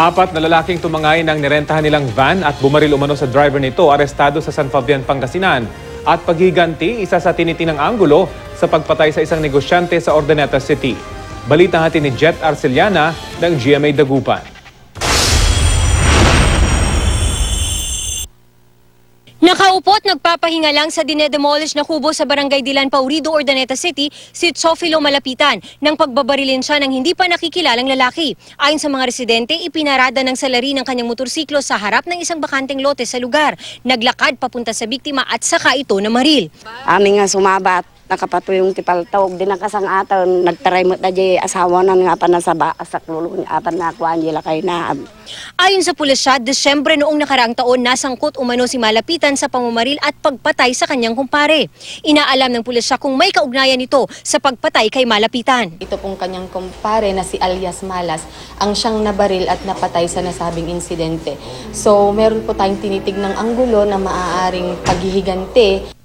Apat na lalaking tumangay ng nirentahan nilang van at bumaril umano sa driver nito arestado sa San Fabian, Pangasinan. At paghiganti, isa sa tinitinang anggulo sa pagpatay sa isang negosyante sa Ordaneta City. Balita natin ni Jet Arceliana ng GMA Dagupan. Nakaupo nagpapahinga lang sa dinedemolish na kubo sa Barangay Dilan, Paurido, Ordaneta City, si Tsofilo Malapitan nang pagbabarilin siya ng hindi pa nakikilalang lalaki. Ayon sa mga residente, ipinarada ng salari ng kanyang motorsiklo sa harap ng isang bakanteng lote sa lugar. Naglakad papunta sa biktima at saka ito na maril. Ami nga sumabat, nakapatuyong tipaltog, di nakasang aton, nagtaray mo di asawa na nga pa nasa ba, asak lulong, apan na ako Angela kay na. Ayon sa pulisya, Desyembre noong nakaraang taon nasangkot umano si Malapitan sa pamamaril at pagpatay sa kanyang kumpare. Inaalam ng pulisya kung may kaugnayan ito sa pagpatay kay Malapitan. Ito pong kanyang kumpare na si Alias Malas ang siyang nabaril at napatay sa nasabing insidente. So meron po tayong tinitig ng anggulo na maaaring paghihigante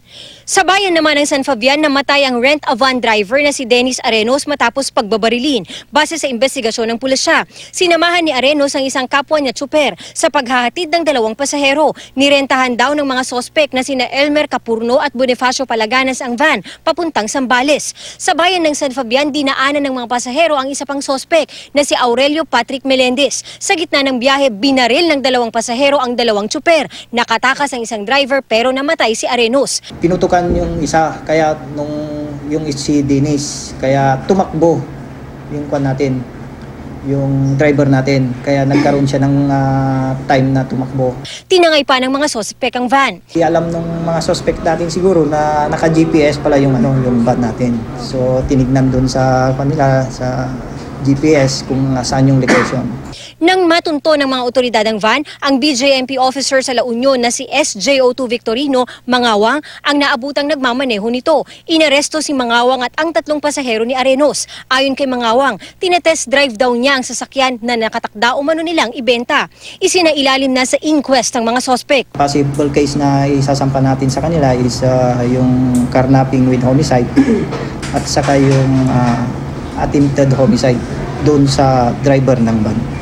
Sa bayan naman ng San Fabian, namatay ang rent-a-van driver na si Dennis Arenos matapos pagbabarilin. Base sa investigasyon ng pulisya, sinamahan ni Arenos ang isang kapwa niya tsuper sa paghahatid ng dalawang pasahero. Nirentahan daw ng mga sospek na sina Elmer Capurno at Bonifacio Palaganas ang van papuntang Sambales. Sa bayan ng San Fabian, dinaanan ng mga pasahero ang isa pang sospek na si Aurelio Patrick Melendez. Sa gitna ng biyahe, binaril ng dalawang pasahero ang dalawang tsuper. Nakatakas ang isang driver pero namatay si Arenos. Pinutukan yung isa, kaya nung yung si Dennis, kaya tumakbo yung kwan natin, yung driver natin. Kaya nagkaroon siya ng ah, time na tumakbo. Tinangay pa ng mga sospek ang van. Di alam nung mga suspect natin siguro na naka-GPS pala yung ano yung van natin. So tinignan dun sa kanila sa GPS kung saan yung location. Nang matunto ng mga otoridad ang van, ang BJMP officer sa La Union na si SJO2 Victorino Mangawang ang naabutang nagmamaneho nito. Inaresto si Mangawang at ang tatlong pasahero ni Arenos. Ayon kay Mangawang, tinetest drive daw niya ang sasakyan na nakatakda umano nilang ibenta. Isinailalim na sa inquest ang mga sospek. Possible case na isasampa natin sa kanila is ah, yung carnapping with homicide at saka yung ah, attempted homicide doon sa driver ng van.